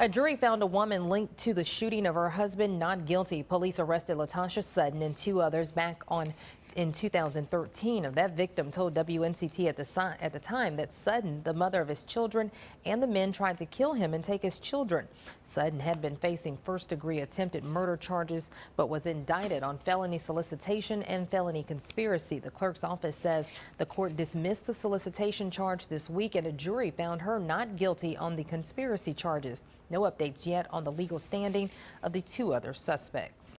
A jury found a woman linked to the shooting of her husband not guilty. Police arrested Latasha Sutton and two others back on in 2013 of that victim told WNCT at the, at the time that Sutton, the mother of his children, and the men tried to kill him and take his children. Sutton had been facing first degree attempted murder charges but was indicted on felony solicitation and felony conspiracy. The clerk's office says the court dismissed the solicitation charge this week and a jury found her not guilty on the conspiracy charges. No updates yet on the legal standing of the two other suspects.